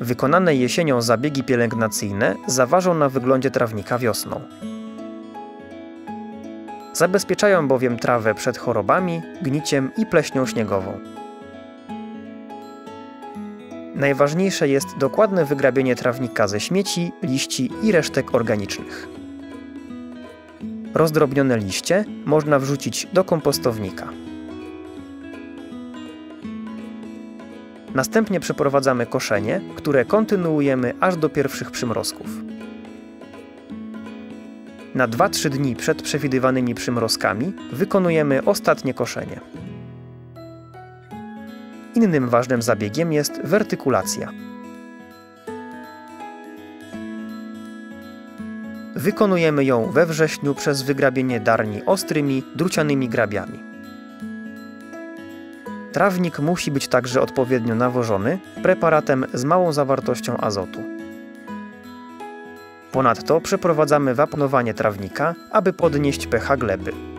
Wykonane jesienią zabiegi pielęgnacyjne zaważą na wyglądzie trawnika wiosną. Zabezpieczają bowiem trawę przed chorobami, gniciem i pleśnią śniegową. Najważniejsze jest dokładne wygrabienie trawnika ze śmieci, liści i resztek organicznych. Rozdrobnione liście można wrzucić do kompostownika. Następnie przeprowadzamy koszenie, które kontynuujemy aż do pierwszych przymrozków. Na 2-3 dni przed przewidywanymi przymrozkami wykonujemy ostatnie koszenie. Innym ważnym zabiegiem jest wertykulacja. Wykonujemy ją we wrześniu przez wygrabienie darni ostrymi, drucianymi grabiami. Trawnik musi być także odpowiednio nawożony preparatem z małą zawartością azotu. Ponadto przeprowadzamy wapnowanie trawnika, aby podnieść pH gleby.